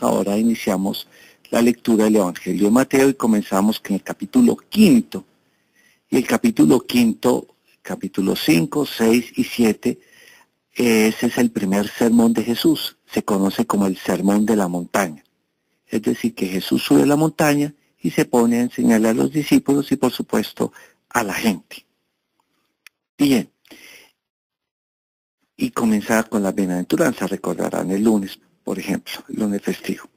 Ahora iniciamos la lectura del Evangelio de Mateo y comenzamos con el capítulo quinto. Y el capítulo quinto, capítulo 5, 6 y 7, ese es el primer sermón de Jesús. Se conoce como el sermón de la montaña. Es decir, que Jesús sube a la montaña y se pone a enseñarle a los discípulos y por supuesto a la gente. Bien. Y comenzar con la bienaventuranza, recordarán el lunes por ejemplo, lunes festivo.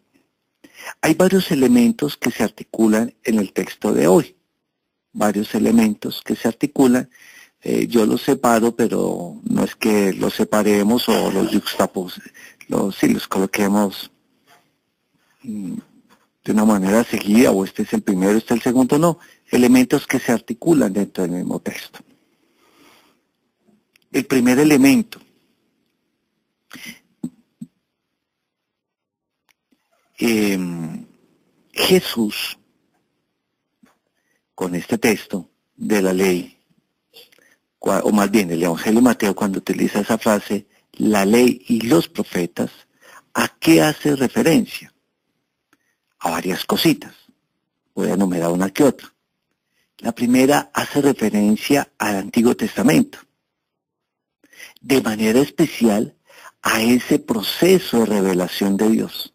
Hay varios elementos que se articulan en el texto de hoy. Varios elementos que se articulan. Eh, yo los separo, pero no es que los separemos o los juxtapos, los, sí, los coloquemos mm, de una manera seguida, o este es el primero, este es el segundo, no. Elementos que se articulan dentro del mismo texto. El primer elemento Em, Jesús, con este texto de la ley, o más bien el Evangelio de Mateo cuando utiliza esa frase, la ley y los profetas, ¿a qué hace referencia? A varias cositas. Voy a enumerar una que otra. La primera hace referencia al Antiguo Testamento. De manera especial a ese proceso de revelación de Dios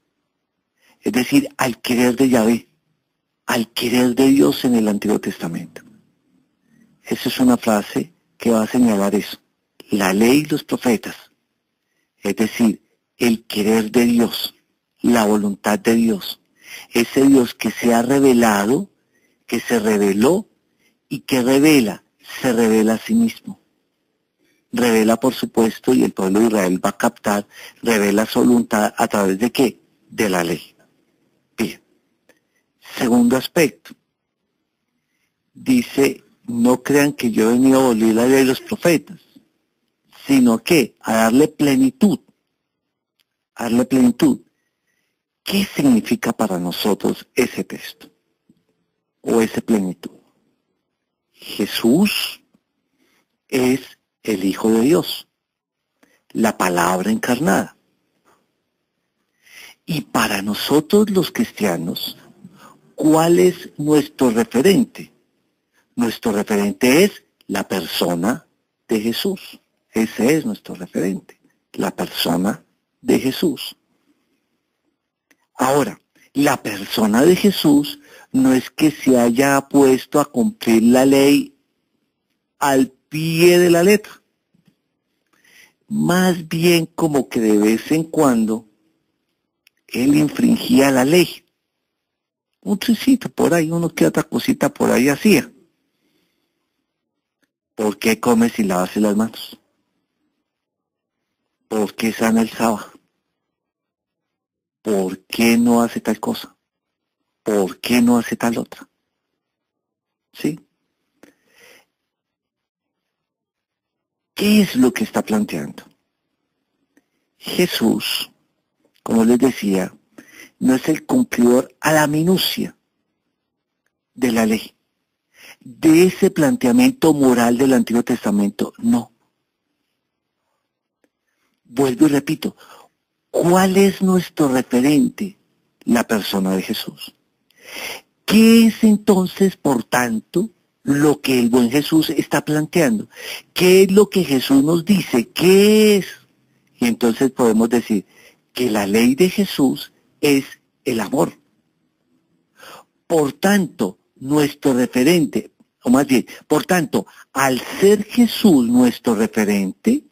es decir, al querer de Yahvé, al querer de Dios en el Antiguo Testamento. Esa es una frase que va a señalar eso. La ley y los profetas. Es decir, el querer de Dios, la voluntad de Dios. Ese Dios que se ha revelado, que se reveló y que revela, se revela a sí mismo. Revela, por supuesto, y el pueblo de Israel va a captar, revela su voluntad a través de qué? De la ley. Segundo aspecto, dice, no crean que yo he venido a abolir la ley de los profetas, sino que a darle plenitud, a darle plenitud. ¿Qué significa para nosotros ese texto? O esa plenitud. Jesús es el Hijo de Dios, la palabra encarnada. Y para nosotros los cristianos, ¿cuál es nuestro referente? Nuestro referente es la persona de Jesús. Ese es nuestro referente, la persona de Jesús. Ahora, la persona de Jesús no es que se haya puesto a cumplir la ley al pie de la letra. Más bien como que de vez en cuando él infringía la ley un tricito por ahí, uno que otra cosita por ahí hacía. ¿Por qué come sin lavarse las manos? ¿Por qué sana el sábado? ¿Por qué no hace tal cosa? ¿Por qué no hace tal otra? ¿Sí? ¿Qué es lo que está planteando? Jesús, como les decía, no es el cumplidor a la minucia de la ley. De ese planteamiento moral del Antiguo Testamento, no. Vuelvo y repito, ¿cuál es nuestro referente? La persona de Jesús. ¿Qué es entonces, por tanto, lo que el buen Jesús está planteando? ¿Qué es lo que Jesús nos dice? ¿Qué es? Y entonces podemos decir que la ley de Jesús es el amor. Por tanto, nuestro referente, o más bien, por tanto, al ser Jesús nuestro referente,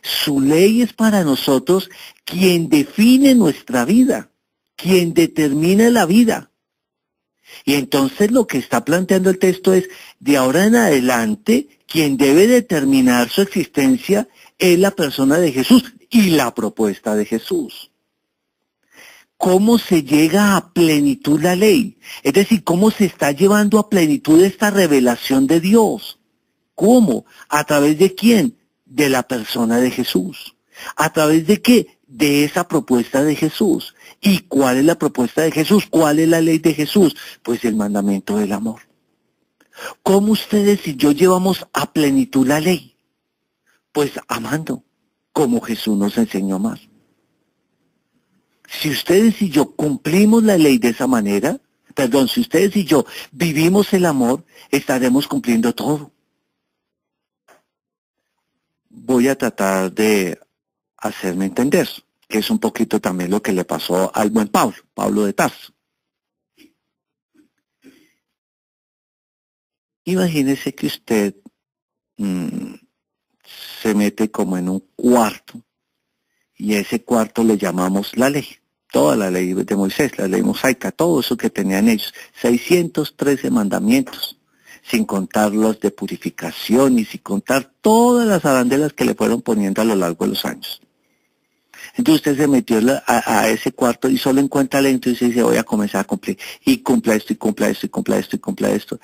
su ley es para nosotros quien define nuestra vida, quien determina la vida. Y entonces lo que está planteando el texto es, de ahora en adelante, quien debe determinar su existencia es la persona de Jesús y la propuesta de Jesús cómo se llega a plenitud la ley. Es decir, cómo se está llevando a plenitud esta revelación de Dios. ¿Cómo? ¿A través de quién? De la persona de Jesús. ¿A través de qué? De esa propuesta de Jesús. ¿Y cuál es la propuesta de Jesús? ¿Cuál es la ley de Jesús? Pues el mandamiento del amor. ¿Cómo ustedes y yo llevamos a plenitud la ley? Pues amando, como Jesús nos enseñó más. Si ustedes y yo cumplimos la ley de esa manera, perdón, si ustedes y yo vivimos el amor, estaremos cumpliendo todo. Voy a tratar de hacerme entender, que es un poquito también lo que le pasó al buen Pablo, Pablo de Tarso. Imagínese que usted mm, se mete como en un cuarto y a ese cuarto le llamamos la ley toda la ley de Moisés, la ley mosaica, todo eso que tenían ellos, 613 mandamientos, sin contar los de purificación y sin contar todas las arandelas que le fueron poniendo a lo largo de los años. Entonces usted se metió a, ese cuarto y solo encuentra la ley, entonces dice, voy a comenzar a cumplir, y cumpla esto, y cumpla esto, y cumpla esto, y cumpla esto.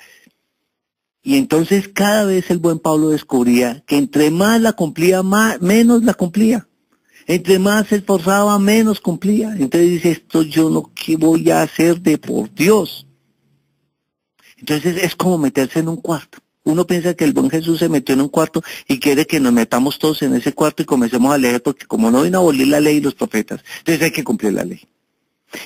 Y entonces cada vez el buen Pablo descubría que entre más la cumplía, más, menos la cumplía. Entre más se esforzaba, menos cumplía. Entonces dice, esto yo no, ¿qué voy a hacer de por Dios? Entonces es como meterse en un cuarto. Uno piensa que el buen Jesús se metió en un cuarto y quiere que nos metamos todos en ese cuarto y comencemos a leer, porque como no vino a abolir la ley y los profetas, entonces hay que cumplir la ley.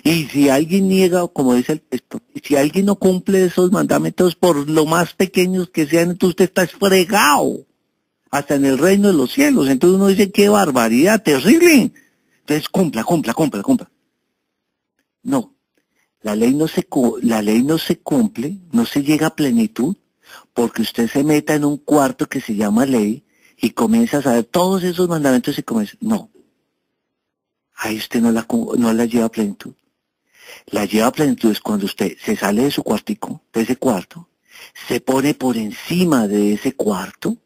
Y si alguien niega, como dice el texto, si alguien no cumple esos mandamientos por lo más pequeños que sean, entonces usted está esfregado hasta en el reino de los cielos. Entonces uno dice, qué barbaridad, terrible. Entonces cumpla, cumpla, cumpla, cumpla. No, la ley no se, la ley no se cumple, no se llega a plenitud, porque usted se meta en un cuarto que se llama ley y comienza a saber todos esos mandamientos y comienza, no. Ahí usted no la, no la lleva a plenitud. La lleva a plenitud es cuando usted se sale de su cuartico, de ese cuarto, se pone por encima de ese cuarto,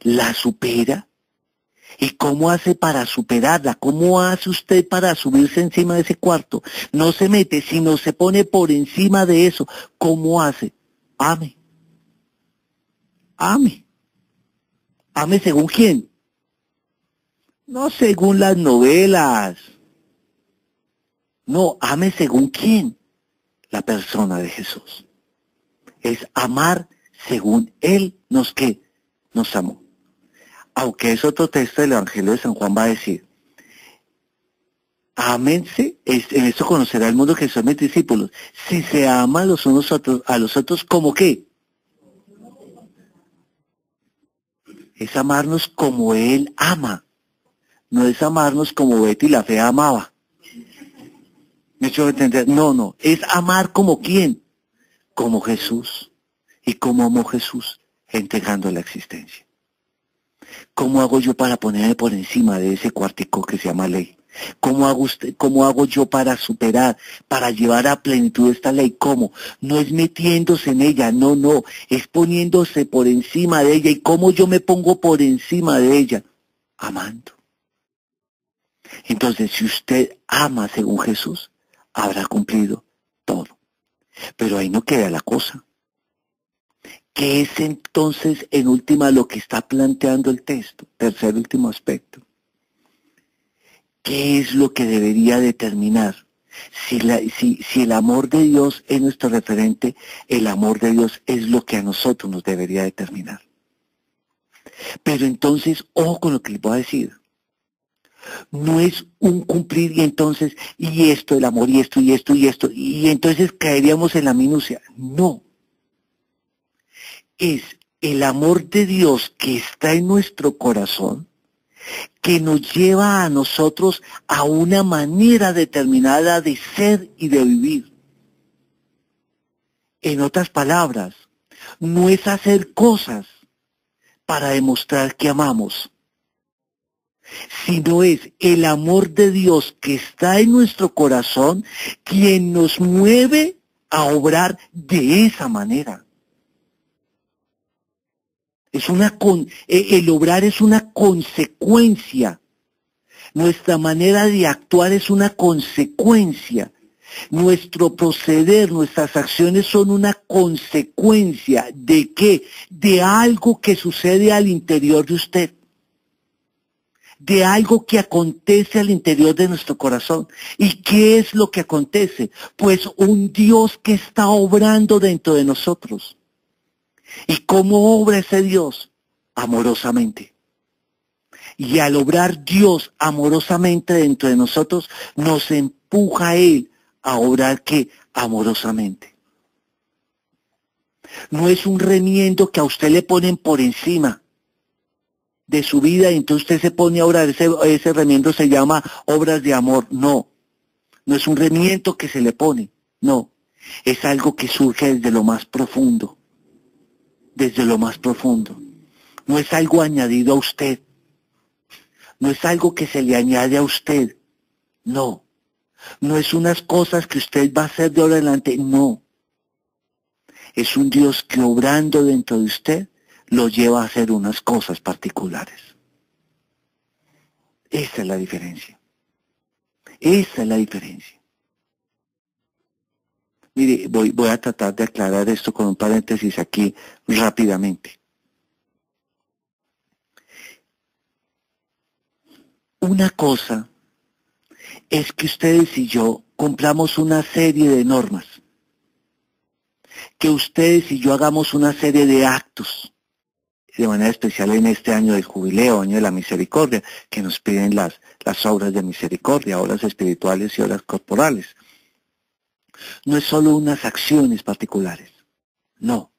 la supera. ¿Y cómo hace para superarla? ¿Cómo hace usted para subirse encima de ese cuarto? No se mete, sino se pone por encima de eso. ¿Cómo hace? Ame. Ame. Ame según quién? No según las novelas. No, ame según quién? La persona de Jesús. Es amar según Él nos que nos amó. Aunque es otro texto del Evangelio de San Juan va a decir, Amense, en esto conocerá el mundo que son mis discípulos. Si se ama los unos a los otros, ¿como qué? Es amarnos como Él ama. No es amarnos como Betty la Fea amaba. ¿Me entender? No, no. Es amar como quién? Como Jesús. ¿Y como amó Jesús? Entregando la existencia. ¿Cómo hago yo para ponerme por encima de ese cuartico que se llama ley? ¿Cómo hago, usted, ¿Cómo hago yo para superar, para llevar a plenitud esta ley? ¿Cómo? No es metiéndose en ella, no, no, es poniéndose por encima de ella. ¿Y cómo yo me pongo por encima de ella? Amando. Entonces, si usted ama según Jesús, habrá cumplido todo. Pero ahí no queda la cosa. ¿Qué es entonces en última lo que está planteando el texto? Tercer último aspecto. ¿Qué es lo que debería determinar? Si, si el amor de Dios es nuestro referente, el amor de Dios es lo que a nosotros nos debería determinar. Pero entonces, ojo con lo que les voy a decir. No es un cumplir y entonces, y esto, el amor, y esto, y esto, y esto, y entonces caeríamos en la minucia. No es el amor de Dios que está en nuestro corazón, que nos lleva a nosotros a una manera determinada de ser y de vivir. En otras palabras, no es hacer cosas para demostrar que amamos, sino es el amor de Dios que está en nuestro corazón quien nos mueve a obrar de esa manera. Es una con, e, el obrar es una consecuencia. Nuestra manera de actuar es una consecuencia. Nuestro proceder, nuestras acciones son una consecuencia de qué? De algo que sucede al interior de usted. De algo que acontece al interior de nuestro corazón. ¿Y qué es lo que acontece? Pues un Dios que está obrando dentro de nosotros. ¿Y cómo obra ese Dios? Amorosamente. Y al obrar Dios amorosamente dentro de nosotros, nos empuja Él a obrar que amorosamente. No es un remiendo que a usted le ponen por encima de su vida y entonces usted se pone a orar. Ese, ese remiendo se llama obras de amor. No. No es un remiendo que se le pone. No. Es algo que surge desde lo más profundo. Desde lo más profundo. No es algo añadido a usted. No es algo que se le añade a usted. No. No es unas cosas que usted va a hacer de ahora adelante. No. Es un Dios que obrando dentro de usted lo lleva a hacer unas cosas particulares. Esa es la diferencia. Esa es la diferencia. Mire, voy, voy a tratar de aclarar esto con un paréntesis aquí rápidamente. Una cosa es que ustedes y yo cumplamos una serie de normas, que ustedes y yo hagamos una serie de actos, de manera especial en este año del jubileo, año de la misericordia, que nos piden las, las obras de misericordia, obras espirituales y obras corporales. No es solo unas acciones particulares, no.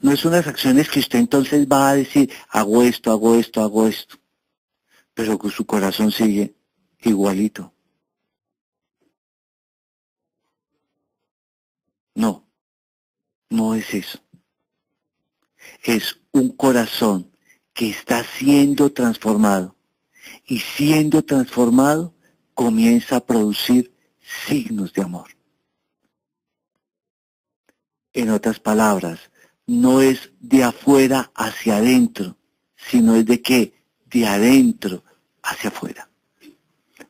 No es unas acciones que usted entonces va a decir, hago esto, hago esto, hago esto pero que su corazón sigue igualito. No, no es eso. Es un corazón que está siendo transformado y siendo transformado comienza a producir signos de amor. En otras palabras, no es de afuera hacia adentro, sino es de qué? De adentro hacia afuera.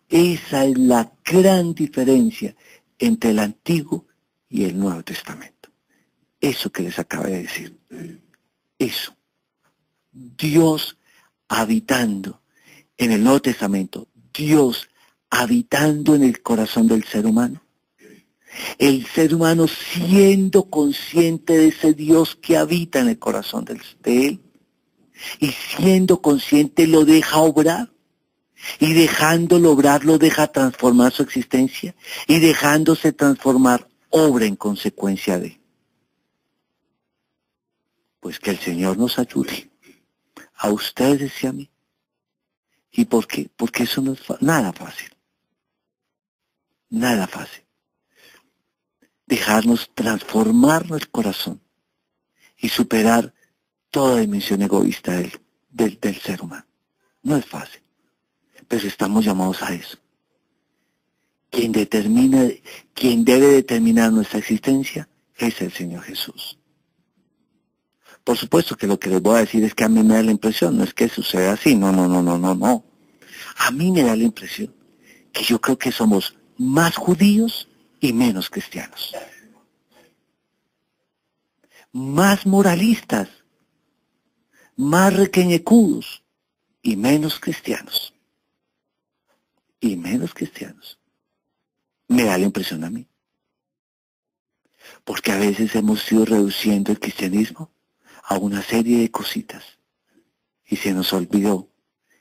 Esa es la gran diferencia entre el Antiguo y el Nuevo Testamento. Eso que les acabo de decir. Eso. Dios habitando en el Nuevo Testamento. Dios habitando en el corazón del ser humano. El ser humano siendo consciente de ese Dios que habita en el corazón de él. Y siendo consciente lo deja obrar y dejándolo obrarlo deja transformar su existencia y dejándose transformar obra en consecuencia de. Pues que el Señor nos ayude, a ustedes y a mí. ¿Y por qué? Porque eso no es nada fácil. Nada fácil. Dejarnos transformar nuestro corazón y superar toda dimensión egoísta del, del ser humano. No es fácil pero estamos llamados a eso. Quien determina, quien debe determinar nuestra existencia es el Señor Jesús. Por supuesto que lo que les voy a decir es que a mí me da la impresión, no es que suceda así, no, no, no, no, no, no. A mí me da la impresión que yo creo que somos más judíos y menos cristianos. Más moralistas, más requeñecudos y menos cristianos y menos cristianos. Me da la impresión a mí. Porque a veces hemos ido reduciendo el cristianismo a una serie de cositas. Y se nos olvidó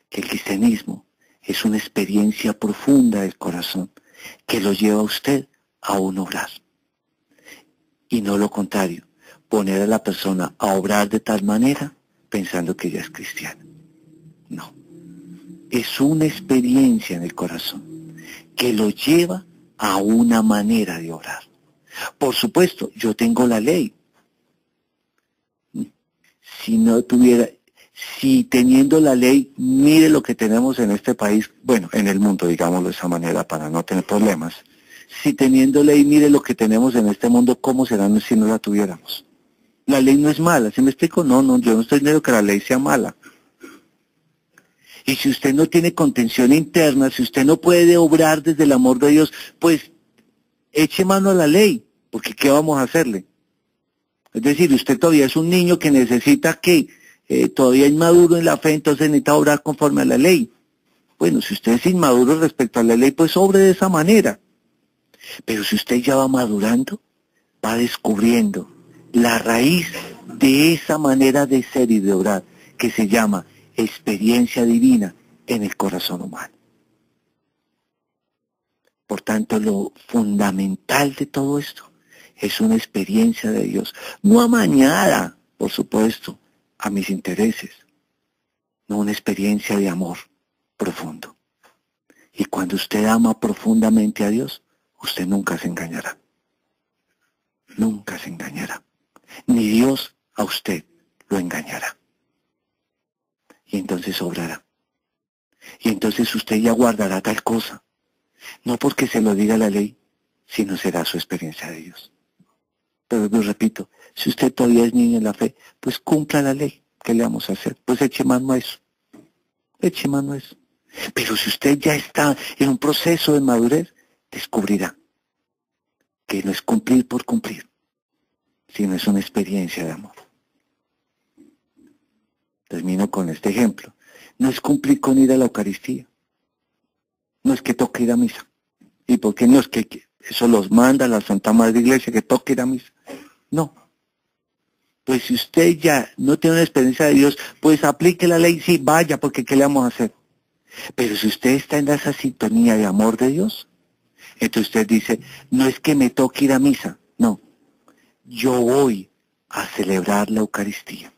que el cristianismo es una experiencia profunda del corazón que lo lleva a usted a un obrar. Y no lo contrario, poner a la persona a obrar de tal manera pensando que ella es cristiana. No es una experiencia en el corazón que lo lleva a una manera de orar. Por supuesto, yo tengo la ley. Si no tuviera, si teniendo la ley, mire lo que tenemos en este país, bueno, en el mundo, digámoslo de esa manera, para no tener problemas. Si teniendo ley, mire lo que tenemos en este mundo, ¿cómo será si no la tuviéramos? La ley no es mala, ¿sí me explico? No, no, yo no estoy diciendo que la ley sea mala. Y si usted no tiene contención interna, si usted no puede obrar desde el amor de Dios, pues eche mano a la ley, porque ¿qué vamos a hacerle? Es decir, usted todavía es un niño que necesita que eh, todavía inmaduro en la fe, entonces necesita obrar conforme a la ley. Bueno, si usted es inmaduro respecto a la ley, pues obre de esa manera. Pero si usted ya va madurando, va descubriendo la raíz de esa manera de ser y de obrar, que se llama experiencia divina en el corazón humano. Por tanto, lo fundamental de todo esto es una experiencia de Dios, no amañada, por supuesto, a mis intereses, no una experiencia de amor profundo. Y cuando usted ama profundamente a Dios, usted nunca se engañará. Nunca se engañará. Ni Dios a usted lo engañará. Y entonces obrará. Y entonces usted ya guardará tal cosa. No porque se lo diga la ley, sino será su experiencia de Dios. Pero lo repito, si usted todavía es niño en la fe, pues cumpla la ley. ¿Qué le vamos a hacer? Pues eche mano a eso. Eche mano a eso. Pero si usted ya está en un proceso de madurez, descubrirá que no es cumplir por cumplir, sino es una experiencia de amor. Termino con este ejemplo. No es cumplir con ir a la Eucaristía. No es que toque ir a misa. ¿Y por qué no es que eso los manda la Santa Madre Iglesia que toque ir a misa? No. Pues si usted ya no tiene una experiencia de Dios, pues aplique la ley, sí, vaya, porque ¿qué le vamos a hacer? Pero si usted está en esa sintonía de amor de Dios, entonces usted dice, no es que me toque ir a misa, no, yo voy a celebrar la Eucaristía.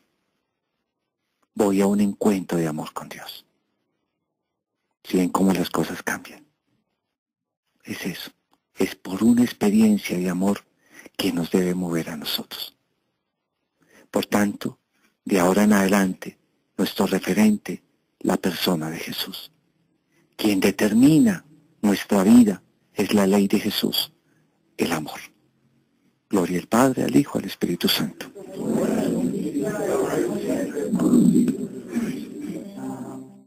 Voy a un encuentro de amor con Dios. Si ven cómo las cosas cambian. Es eso, es por una experiencia de amor que nos debe mover a nosotros. Por tanto, de ahora en adelante, nuestro referente, la persona de Jesús. Quien determina nuestra vida es la ley de Jesús, el amor. Gloria al Padre, al Hijo, al Espíritu Santo.